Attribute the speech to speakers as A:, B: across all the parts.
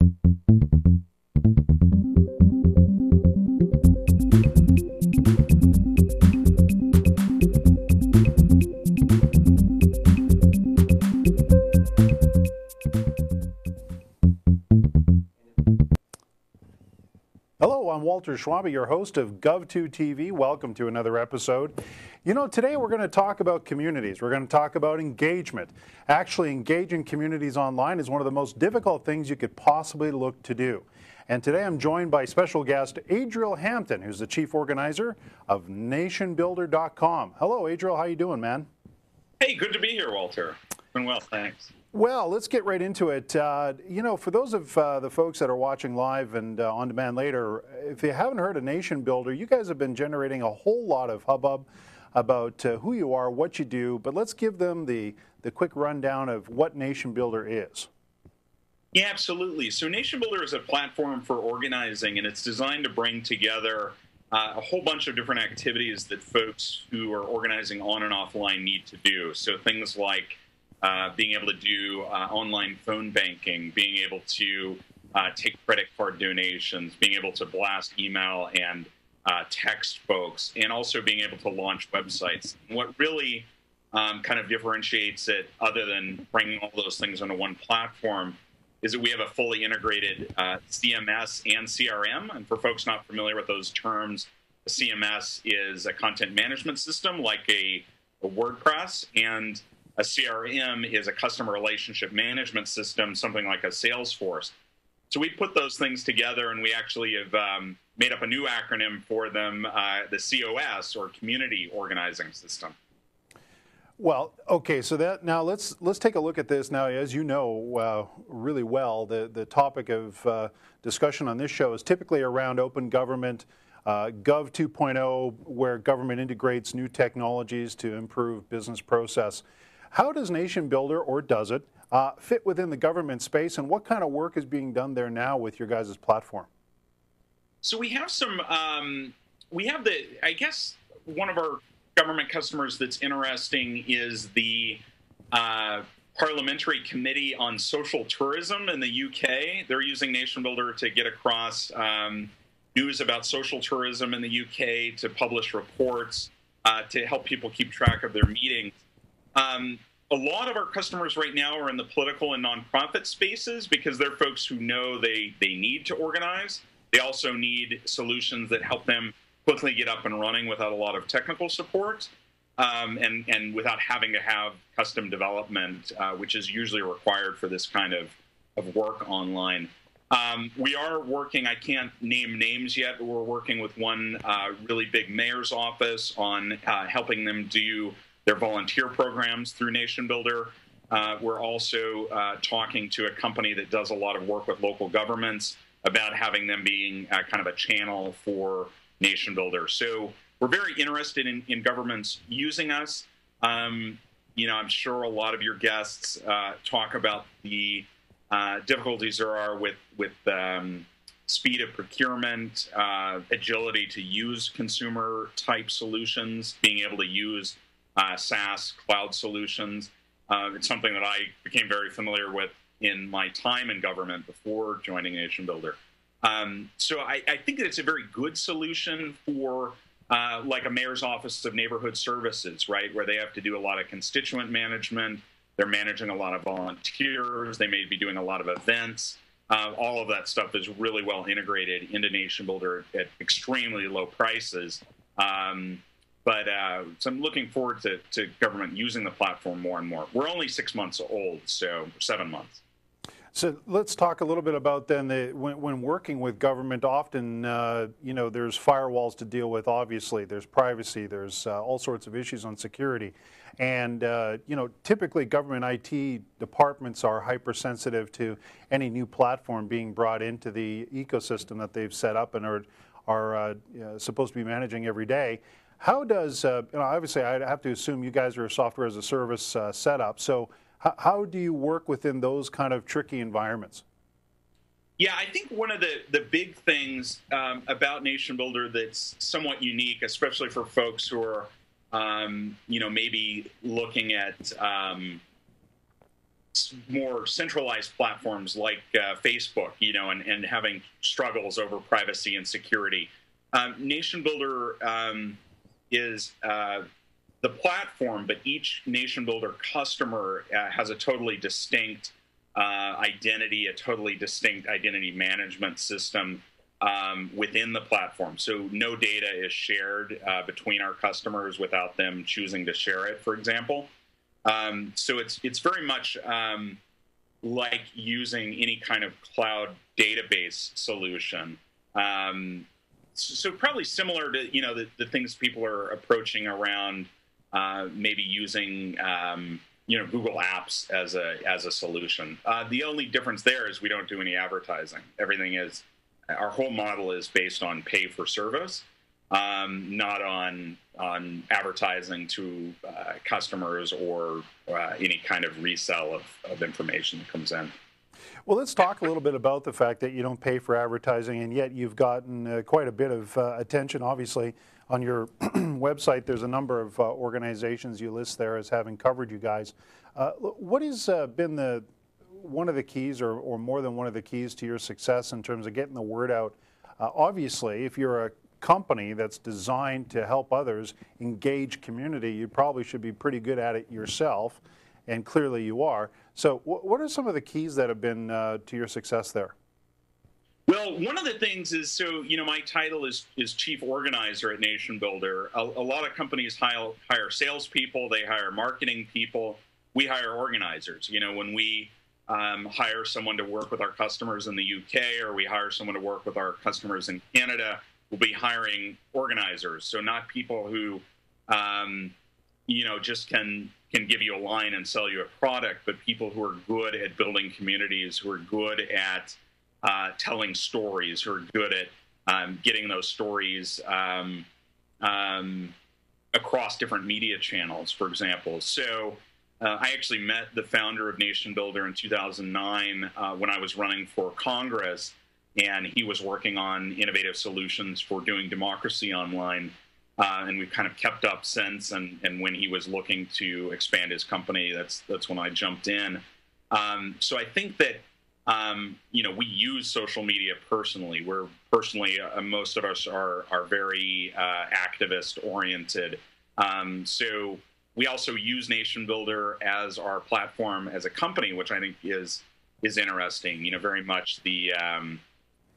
A: Thank you. I'm Walter Schwabe, your host of Gov2 TV. Welcome to another episode. You know, today we're going to talk about communities. We're going to talk about engagement. Actually, engaging communities online is one of the most difficult things you could possibly look to do. And today I'm joined by special guest Adriel Hampton, who's the chief organizer of NationBuilder.com. Hello, Adriel. How you doing, man?
B: Hey, good to be here, Walter. Doing well, thanks.
A: Well, let's get right into it. Uh, you know, for those of uh, the folks that are watching live and uh, on demand later, if you haven't heard of Nation Builder, you guys have been generating a whole lot of hubbub about uh, who you are, what you do, but let's give them the, the quick rundown of what Nation Builder is.
B: Yeah, absolutely. So, Nation Builder is a platform for organizing, and it's designed to bring together uh, a whole bunch of different activities that folks who are organizing on and offline need to do. So, things like uh, being able to do uh, online phone banking, being able to uh, take credit card donations, being able to blast email and uh, text folks, and also being able to launch websites. what really um, kind of differentiates it, other than bringing all those things onto one platform, is that we have a fully integrated uh, CMS and CRM. And for folks not familiar with those terms, CMS is a content management system like a, a WordPress, and a CRM is a customer relationship management system, something like a Salesforce. So we put those things together, and we actually have um, made up a new acronym for them, uh, the COS or Community Organizing System.
A: Well, okay, so that now let's let's take a look at this now. As you know uh, really well, the the topic of uh, discussion on this show is typically around open government, uh, Gov 2.0, where government integrates new technologies to improve business process. How does Nation Builder, or does it, uh, fit within the government space, and what kind of work is being done there now with your guys' platform?
B: So we have some, um, we have the, I guess one of our government customers that's interesting is the uh, Parliamentary Committee on Social Tourism in the UK. They're using Nation Builder to get across um, news about social tourism in the UK, to publish reports, uh, to help people keep track of their meetings. Um, a lot of our customers right now are in the political and nonprofit spaces because they're folks who know they, they need to organize. They also need solutions that help them quickly get up and running without a lot of technical support um, and, and without having to have custom development, uh, which is usually required for this kind of, of work online. Um, we are working, I can't name names yet, but we're working with one uh, really big mayor's office on uh, helping them do their volunteer programs through Nation Builder. Uh, we're also uh, talking to a company that does a lot of work with local governments about having them being uh, kind of a channel for Nation Builder. So we're very interested in, in governments using us. Um, you know, I'm sure a lot of your guests uh, talk about the uh, difficulties there are with with um, speed of procurement, uh, agility to use consumer type solutions, being able to use uh, SaaS cloud solutions. Uh, it's something that I became very familiar with in my time in government before joining Nation Builder. Um, so I, I, think that it's a very good solution for uh, like a mayor's office of neighborhood services, right, where they have to do a lot of constituent management. They're managing a lot of volunteers. They may be doing a lot of events. Uh, all of that stuff is really well integrated into Nation Builder at extremely low prices. Um, but uh, so I'm looking forward to, to government using the platform more and more. We're only six months old, so seven months.
A: So let's talk a little bit about then the, when, when working with government. Often, uh, you know, there's firewalls to deal with. Obviously, there's privacy. There's uh, all sorts of issues on security, and uh, you know, typically government IT departments are hypersensitive to any new platform being brought into the ecosystem that they've set up and are are uh, supposed to be managing every day. How does, uh, you know, obviously, I have to assume you guys are a software as a service uh, setup. So, how do you work within those kind of tricky environments?
B: Yeah, I think one of the, the big things um, about Nation Builder that's somewhat unique, especially for folks who are, um, you know, maybe looking at, um, more centralized platforms like uh, Facebook, you know, and, and having struggles over privacy and security. Um, Nation Builder um, is uh, the platform, but each Nation Builder customer uh, has a totally distinct uh, identity, a totally distinct identity management system um, within the platform. So no data is shared uh, between our customers without them choosing to share it, for example. Um, so it's it's very much um, like using any kind of cloud database solution. Um, so probably similar to you know the, the things people are approaching around uh, maybe using um, you know Google Apps as a as a solution. Uh, the only difference there is we don't do any advertising. Everything is our whole model is based on pay for service, um, not on on advertising to uh, customers or uh, any kind of resell of, of information that comes in.
A: Well, let's talk a little bit about the fact that you don't pay for advertising, and yet you've gotten uh, quite a bit of uh, attention. Obviously, on your website, there's a number of uh, organizations you list there as having covered you guys. Uh, what has uh, been the one of the keys, or, or more than one of the keys, to your success in terms of getting the word out? Uh, obviously, if you're a company that's designed to help others engage community, you probably should be pretty good at it yourself, and clearly you are. So, what are some of the keys that have been uh, to your success there?
B: Well, one of the things is so you know my title is is chief organizer at Nation Builder. A, a lot of companies hire hire salespeople, they hire marketing people. We hire organizers. You know, when we um, hire someone to work with our customers in the UK or we hire someone to work with our customers in Canada, we'll be hiring organizers. So not people who, um, you know, just can can give you a line and sell you a product, but people who are good at building communities, who are good at uh, telling stories, who are good at um, getting those stories um, um, across different media channels, for example. So uh, I actually met the founder of Nation Builder in 2009 uh, when I was running for Congress, and he was working on innovative solutions for doing democracy online. Uh, and we've kind of kept up since. And, and when he was looking to expand his company, that's that's when I jumped in. Um, so I think that um, you know we use social media personally. We're personally uh, most of us are are very uh, activist oriented. Um, so we also use Nation Builder as our platform as a company, which I think is is interesting. You know, very much the um,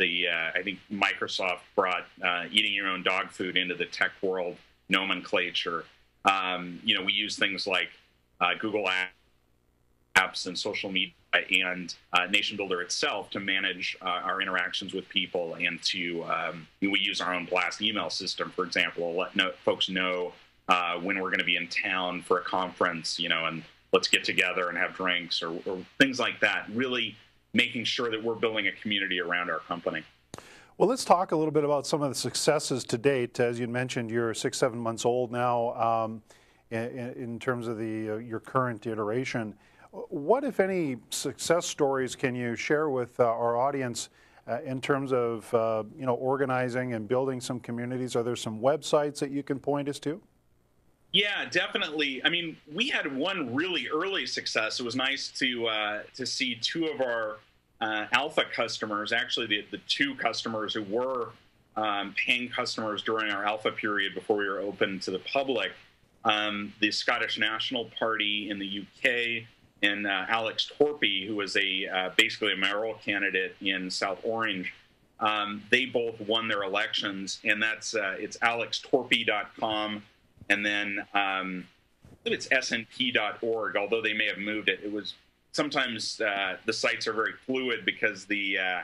B: the uh, I think Microsoft brought uh, eating your own dog food into the tech world nomenclature. Um, you know, we use things like uh, Google Apps and social media and uh, Nation Builder itself to manage uh, our interactions with people and to um, we use our own blast email system, for example, to let folks know uh, when we're going to be in town for a conference, you know, and let's get together and have drinks or, or things like that. Really making sure that we're building a community around our company.
A: Well, let's talk a little bit about some of the successes to date. As you mentioned, you're six, seven months old now um, in, in, terms of the uh, your current iteration. What, if any, success stories can you share with uh, our audience uh, in terms of uh, you know organizing and building some communities? Are there some websites that you can point us to?
B: Yeah, definitely. I mean, we had one really early success. It was nice to uh, to see two of our uh, alpha customers, actually the, the two customers who were um, paying customers during our alpha period before we were open to the public, um, the Scottish National Party in the UK and uh, Alex Torpey, who was a uh, basically a mayoral candidate in South Orange. Um, they both won their elections, and that's uh, it's alextorpey.com and then um, it's snp.org, although they may have moved it. It was sometimes uh, the sites are very fluid because the uh,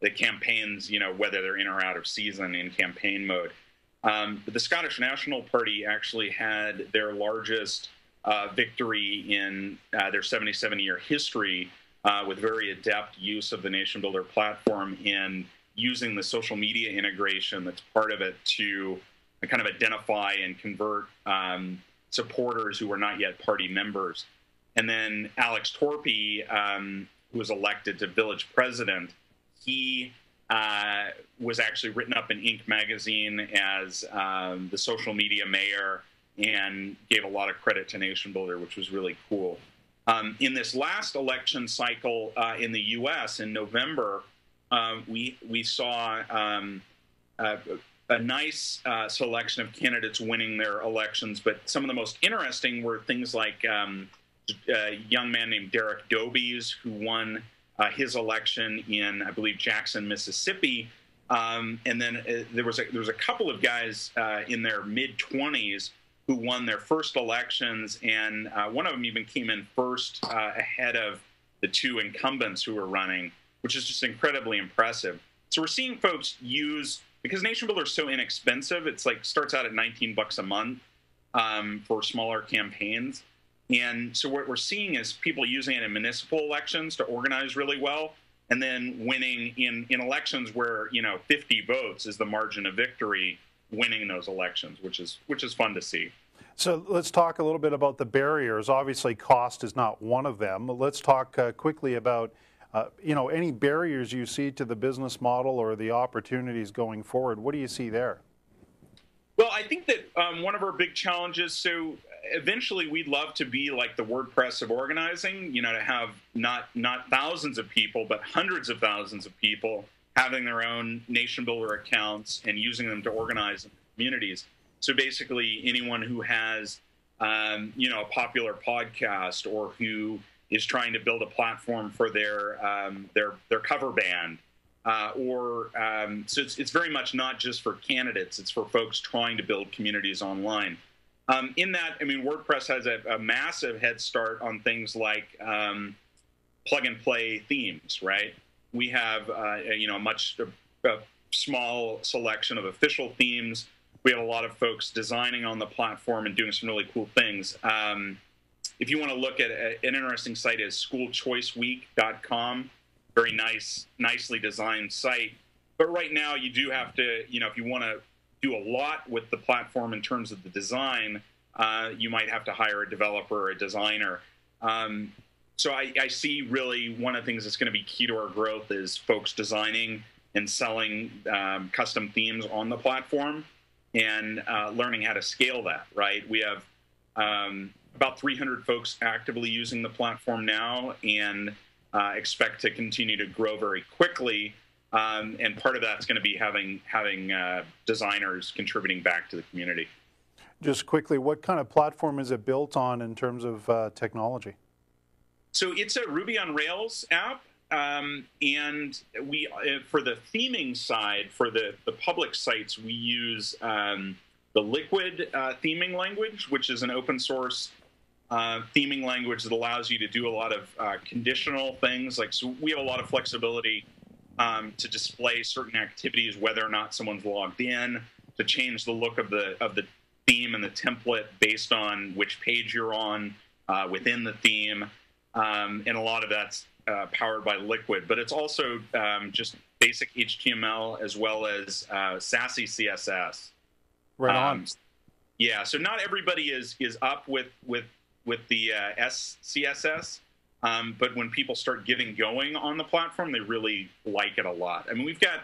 B: the campaigns, you know, whether they're in or out of season in campaign mode. Um, but the Scottish National Party actually had their largest uh, victory in uh, their 77 year history uh, with very adept use of the Nation Builder platform in using the social media integration that's part of it to and kind of identify and convert um, supporters who were not yet party members. And then Alex Torpey, um, who was elected to village president, he uh, was actually written up in Inc. magazine as um, the social media mayor and gave a lot of credit to Nation Builder, which was really cool. Um, in this last election cycle uh, in the U.S. in November, uh, we we saw um, a, nice uh, selection of candidates winning their elections, but some of the most interesting were things like um, a young man named Derek Dobies, who won uh, his election in, I believe, Jackson, Mississippi. Um, and then uh, there was a, there was a couple of guys uh, in their mid 20s who won their first elections, and uh, one of them even came in first uh, ahead of the two incumbents who were running, which is just incredibly impressive. So we're seeing folks use because Nation Builder is so inexpensive. It's like starts out at 19 bucks a month um, for smaller campaigns, and so what we're seeing is people using it in municipal elections to organize really well, and then winning in in elections where you know 50 votes is the margin of victory winning those elections, which is which is fun to see.
A: So let's talk a little bit about the barriers. Obviously, cost is not one of them. Let's talk uh, quickly about uh, you know any barriers you see to the business model or the opportunities going forward. What do you see there?
B: Well, I think that um, one of our big challenges. So eventually, we'd love to be like the WordPress of organizing. You know, to have not not thousands of people, but hundreds of thousands of people having their own nation builder accounts and using them to organize communities. So basically, anyone who has, um, you know, a popular podcast or who is trying to build a platform for their um, their their cover band, uh, or um, so it's, it's very much not just for candidates; it's for folks trying to build communities online. Um, in that, I mean, WordPress has a, a massive head start on things like um, plug and play themes, right? we have uh, you know a much a, small selection of official themes. We have a lot of folks designing on the platform and doing some really cool things. Um, if you want to look at an interesting site is schoolchoiceweek.com. Very nice, nicely designed site. But right now, you do have to, you know, if you want to do a lot with the platform in terms of the design, uh, you might have to hire a developer or a designer. Um, so I, I, see really one of the things that's going to be key to our growth is folks designing and selling um, custom themes on the platform and uh, learning how to scale that. Right, we have um, about 300 folks actively using the platform now, and uh, expect to continue to grow very quickly. Um, and part of that's going to be having having uh, designers contributing back to the community.
A: Just quickly, what kind of platform is it built on in terms of uh, technology?
B: So it's a Ruby on Rails app. Um, and we, uh, for the theming side, for the, the public sites, we use um, the Liquid uh, theming language, which is an open source uh, theming language that allows you to do a lot of uh, conditional things. Like, so we have a lot of flexibility um, to display certain activities, whether or not someone's logged in, to change the look of the of the theme and the template based on which page you're on uh, within the theme um, and a lot of that's uh, powered by Liquid. But it's also um, just basic HTML as well as uh, Sassy CSS.
A: Right on. Um,
B: yeah, so not everybody is is up with with with the uh, SCSS. Um, but when people start getting going on the platform, they really like it a lot. I mean, we've got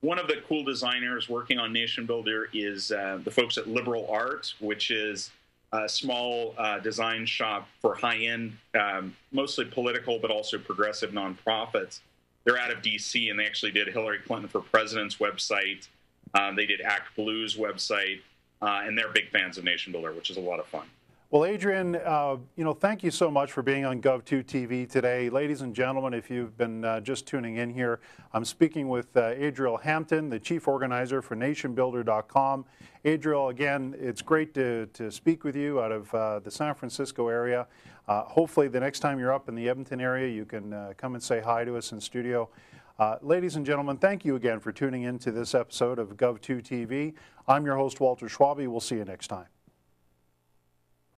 B: one of the cool designers working on Nation Builder is uh, the folks at Liberal Art, which is a small uh, design shop for high-end, um, mostly political, but also progressive nonprofits. They're out of DC, and they actually did Hillary Clinton for President's website. Um, they did Act Blue's website, uh, and they're big fans of Nation Builder, which is a lot of fun.
A: Well, Adrian, uh, you know, thank you so much for being on Gov2 TV today. Ladies and gentlemen, if you've been uh, just tuning in here, I'm speaking with uh, Adriel Hampton, the chief organizer for nationbuilder.com. Adriel, again, it's great to, to speak with you out of uh, the San Francisco area. Uh, hopefully, the next time you're up in the Edmonton area, you can uh, come and say hi to us in studio. ladies and gentlemen, thank you again for tuning in to this episode of Gov2 TV. I'm your host, Walter Schwabe. We'll see you next time.